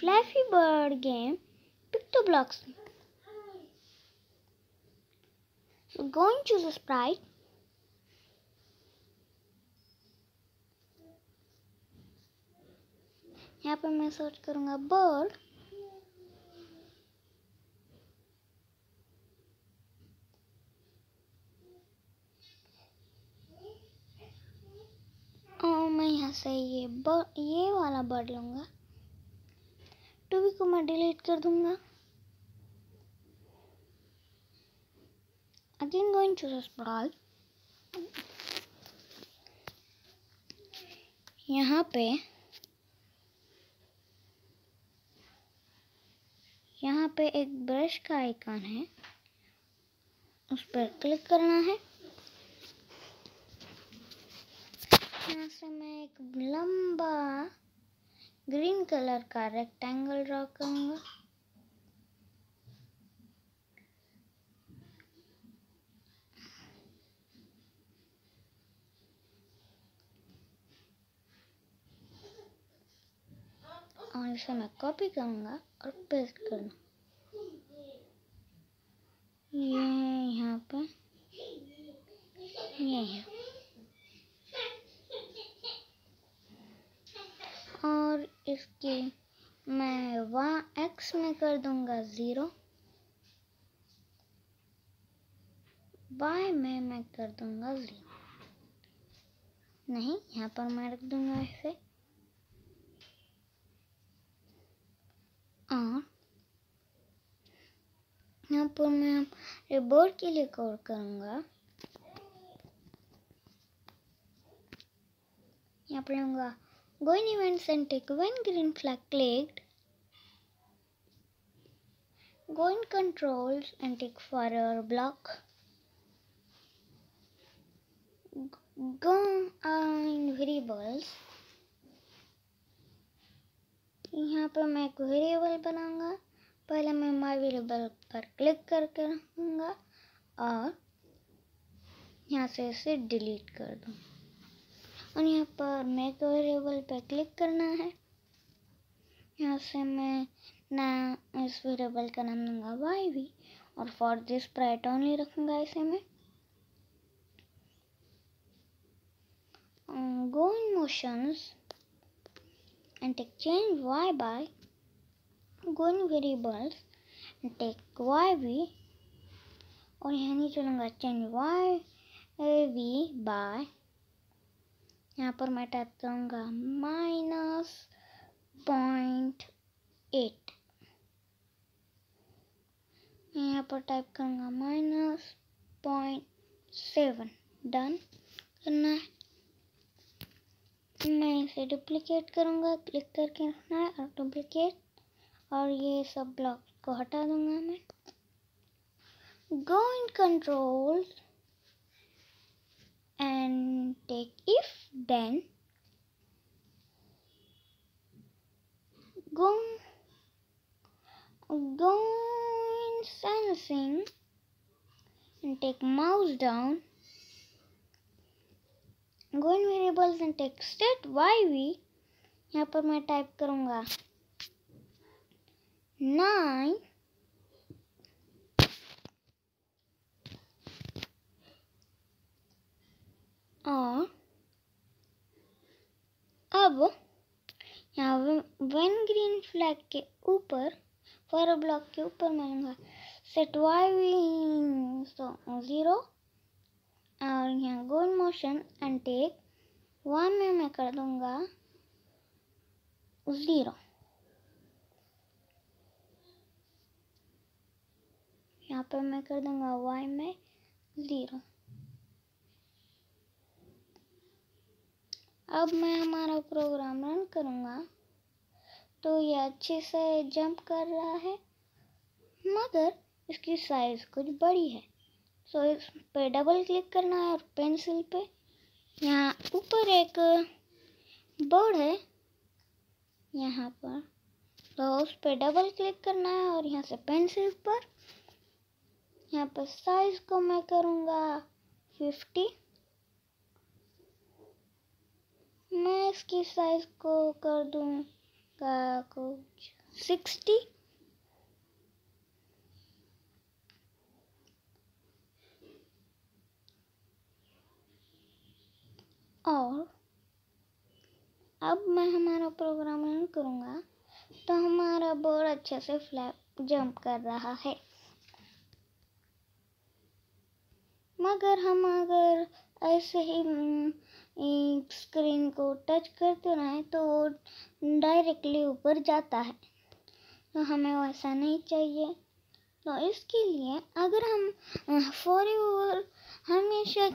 Flappy Bird game Pictoblocks. So go and choose a sprite. यहाँ पर मैं search करूँगा बर्ड और मैं यहाँ से ये बर, ये वाला बर्ड लूँगा टूबी को मैं डिलीट कर दूँगा। Again going to the sprawl यहाँ पे यहाँ पे एक ब्रश का आइकन है। उस पर क्लिक करना है। यहाँ से मैं एक लंबा ग्रीन कलर का रेक्टेंगल ड्रॉ करूँगा। और इसे मैं कॉपी करूँगा और पेस्ट करूँगा ये यहाँ पे ये है और इसकी मैं वहाँ एक्स में कर दूँगा ज़ीरो वाई में मैं कर दूँगा ज़ीरो नहीं, यहाँ पर मैं रख दूँगा इसे. और यहाँ पर मैं रिबोर्ड के लिए कॉल करूँगा. यहाँ पर लूँगा go in events and take one green flag clicked go in controls and take forward block go in variables यहाँ पर मैं एक वेरिएबल बनाऊँगा पहले मैं माई वेरिएबल पर क्लिक करके रखूँगा और यहाँ से इसे डिलीट कर दूँ और यहाँ पर मेक वेरिएबल पर क्लिक करना है। यहाँ से मैं ना इस वेरिएबल का नाम दूँगा वाई वी और फॉर दिस प्राइट ओनली रखूँगा इसे मैं। Go in motions and take change y by go in variables and take और यहाँ नीचे लूँगा चेंज y v by यहाँ पर मैं टाइप करूँगा माइनस पॉइंट एट मैं यहाँ पर टाइप करूँगा माइनस पॉइंट सेवन डन करना है। मैं इसे डुप्लीकेट करूँगा क्लिक करके रखना है और डुप्लीकेट और ये सब ब्लॉक को हटा दूँगा मैं। Go in control and take if then go go in sensing and take mouse down go in variables and take state yv यहाँ पर मैं टाइप करूँगा नाइन और अब यहाँ वन ग्रीन फ्लैग के ऊपर फॉर ब्लॉक के ऊपर मैं लूँगा. सेट वाई ज़ीरो और यहाँ go in motion and take one में मैं कर दूँगा ज़ीरो यहाँ पर मैं कर दूँगा वाई में ज़ीरो अब मैं हमारा प्रोग्राम रन करूँगा. तो ये अच्छे से जंप कर रहा है। मगर इसकी साइज़ कुछ बड़ी है। सो इस पर डबल क्लिक करना है और पेंसिल पे। यहाँ ऊपर एक बोर्ड है। यहाँ पर तो उस पर डबल क्लिक करना है और यहाँ से पेंसिल पर। यहाँ पर साइज़ को मैं करूँगा फिफ्टी मैं इसकी साइज़ को कर दूँगा होगा कुछ सिक्सटी और अब मैं हमारा प्रोग्राम रन करूँगा तो हमारा बोर्ड अच्छे से फ्लैप जंप कर रहा है। मगर हम अगर ऐसे ही स्क्रीन को टच करते रहें तो वो डायरेक्टली ऊपर जाता है। तो हमें वैसा नहीं चाहिए। तो इसके लिए अगर हम फॉर हमेशा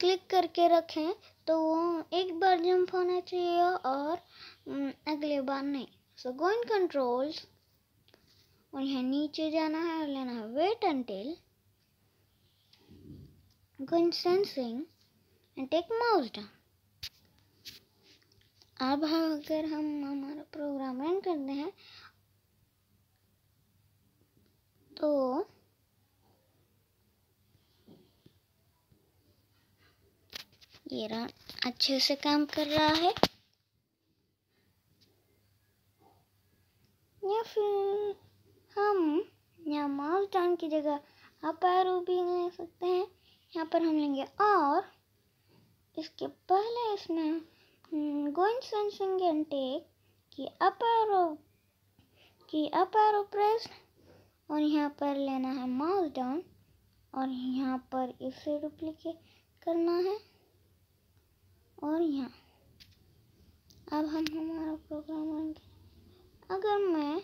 क्लिक करके रखें तो वो एक बार जंप होना चाहिए और अगले बार नहीं। सो गो इन कंट्रोल्स और यहाँ नीचे जाना है और लेना है wait until go in sensing and take mouse down अब अगर हम हमारा प्रोग्राम रन करते हैं तो ये रन अच्छे से काम कर रहा है। या फिर हम यहाँ माउस डाउन की जगह एरो भी ले सकते हैं। यहाँ पर हम लेंगे और। इसके पहले इसमें गोइंग सेंसिंग टेक की अपर की अपर प्रेस और यहाँ पर लेना है माउस डाउन, और यहाँ पर इसे डुप्लीकेट करना है, और यहाँ। अब हम हमारा प्रोग्राम अगर मैं,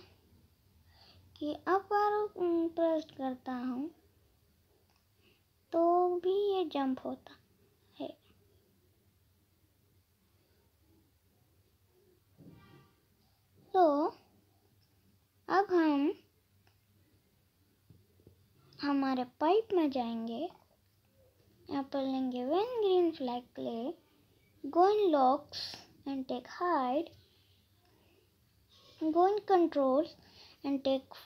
कि अप एरो प्रेस करता हूँ तो भी ये जंप होता है तो अब हम हमारे पाइप में जाएँगे। यहाँ पर लेंगे when green flag clicked go in locks and take hide go in controls and take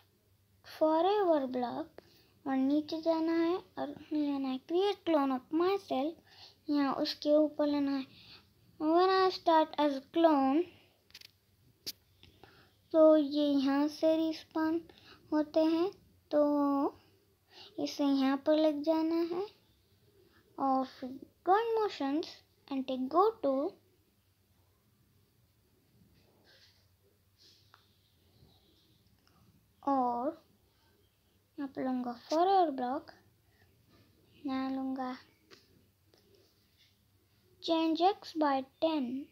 forever block और नीचे जाना है और लेना है। Create clone of myself यहाँ उसके ऊपर लेना है। When I start as clone तो ये यहाँ से रिस्पॉन होते हैं तो इसे यहाँ पर लग जाना है। और फिर in motions and take go to और यहाँ पर लूँगा फॉरवर्ड ब्लॉक यहाँ लूँगा चेंज एक्स बाय टेन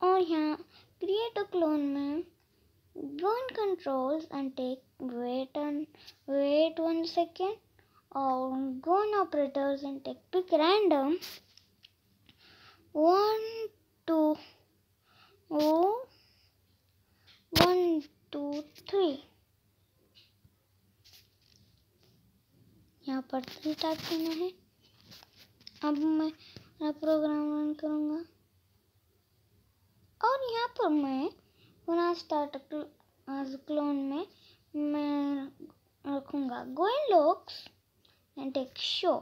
और यहाँ क्रिएट अ क्लोन में in controls and take wait and wait one second or go in operators and take pick random one two oh one two three यहाँ पर three type करना है अब मैं अपना प्रोग्राम रन करूँगा और यहाँ पर मैं पुनः स्टार्ट क्लोन में मैं रखूँगा। Go in looks and take show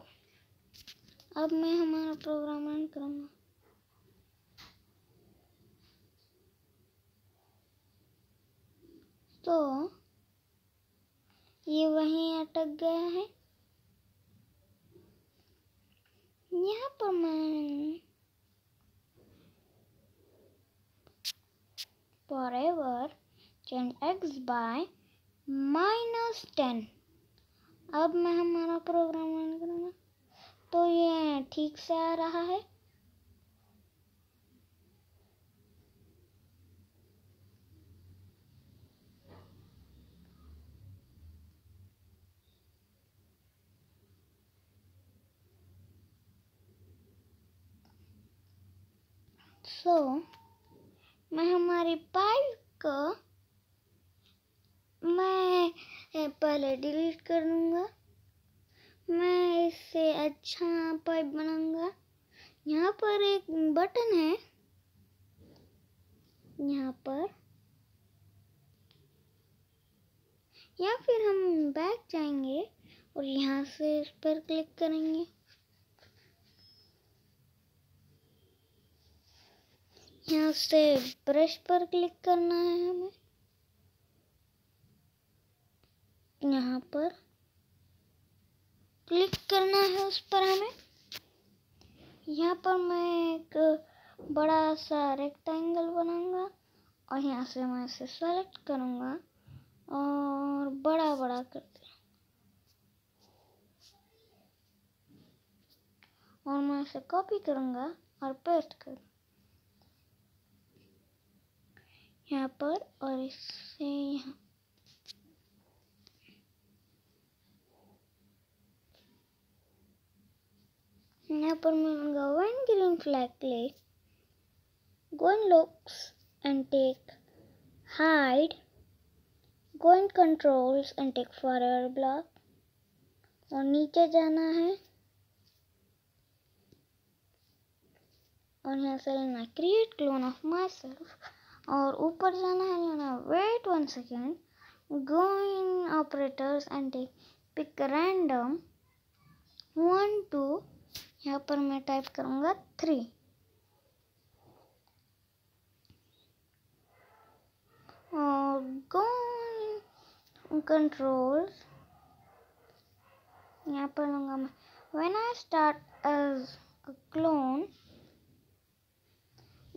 अब मैं हमारा प्रोग्राम रन करूँगा। तो ये वहीं अटक गया है। यहाँ पर मैं forever change x by minus ten अब मैं हमारा प्रोग्राम रन करूँगा। तो ये ठीक से आ रहा है। So, मैं हमारे पाइप को, मैं पहले डिलीट कर दूँगा मैं इससे अच्छा पाइप बनाऊँगा। यहाँ पर एक बटन है। यहाँ पर। या फिर हम बैक जाएँगे और यहाँ से इस पर क्लिक करेंगे। यहाँ से ब्रश पर क्लिक करना है हमें। यहाँ पर क्लिक करना है उस पर हमें। यहाँ पर मैं एक बड़ा सा रेक्टेंगल बनाऊँगा और यहाँ से मैं इसे सेलेक्ट करूँगा और बड़ा बड़ा कर और मैं इसे कॉपी करूँगा और पेस्ट कर यहाँ पर और इससे यहाँ यहाँ पर मैं when green flag click go in looks and take hide. Go in controls and take forever block. और नीचे जाना है। और यहाँ से लेना create clone of myself और ऊपर जाना है लेना wait one second go in operators and pick random one to यहाँ पर मैं टाइप करूँगा थ्री go in controls. यहाँ पर लूँगा मैं. Start as a clone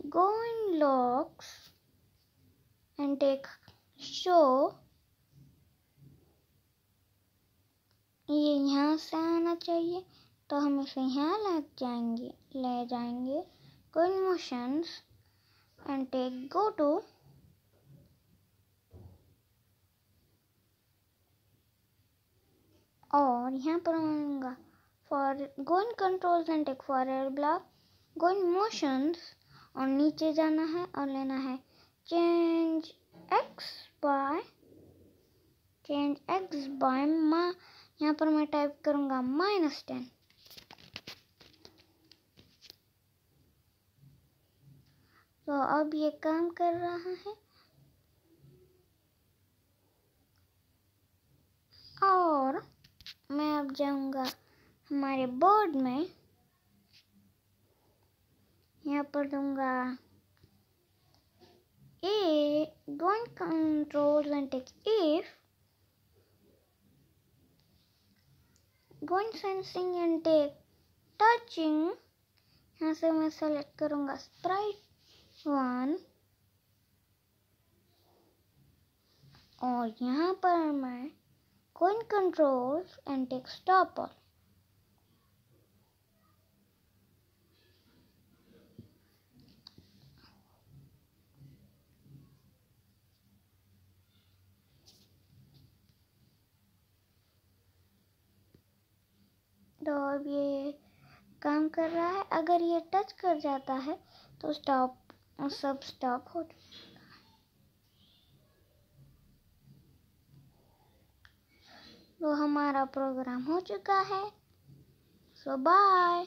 go in logs and take show. ये यहाँ से आना चाहिए तो हम इसे यहाँ ले जाएँगे ले जाएँगे in motions and take go to और यहाँ पर मांगा for go in controls and take forever block go in motions और नीचे जाना है और लेना है change x by change x by मा यहाँ पर मैं टाइप करूँगा माइनस टेन तो अब ये काम कर रहा है। और मैं अब जाऊँगा हमारे बोर्ड में। यहाँ पर दूँगा a go in control and take if go in sensing and take touching यहाँ से मैं सेलेक्ट करूँगा स्प्राइट वन और यहाँ पर मैं Coin controls and take stop तो अब ये काम कर रहा है। अगर ये टच कर जाता है तो स्टॉप सब स्टॉप हो तो हमारा प्रोग्राम हो चुका है। सो बाय